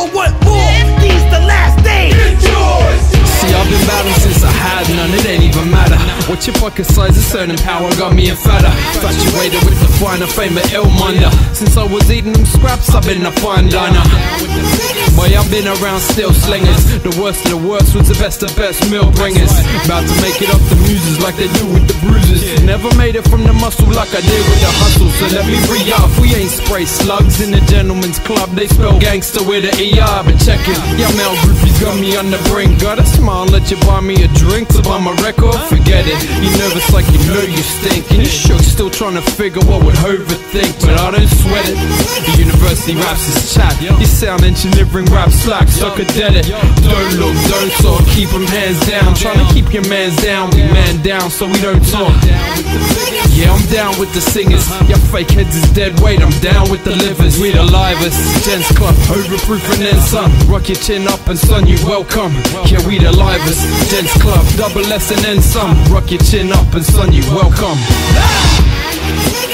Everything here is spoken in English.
all want more. These the last days. See, I've been battling since I had none, it ain't even matter. What your pocket size is certain power got me in fatter. Infatuated with the finer fame of El Illminder. Since I was eating them scraps, I've been a fine diner. Been around still slingers. The worst of the worst was the best of best meal bringers. About to make it off the muses like they do with the bruises. Never made it from the muscle like I did with the hustle. So let me re off. We ain't spray slugs in the gentleman's club. They spell gangster with a ER. But check it, your male groupies got me on the brink. Got a smile, let you buy me a drink to buy my record. Forget it. You nervous like you know you stink. And you shook, still trying to figure what would Hova think. But I don't sweat it. The university raps is chat. You sound engineering rap slack, sucker dead it. Don't look, don't talk, keep them hands down. Trying to keep your mans down, we man down so we don't talk. Yeah, I'm down with the singers. Your fake heads is dead weight, I'm down with the livers. We the livers, Gents Club, overproof and then some. Rock your chin up and son, you welcome. Yeah, we the livers, Gents Club, double S and then some. Rock your chin up and son, you welcome. Take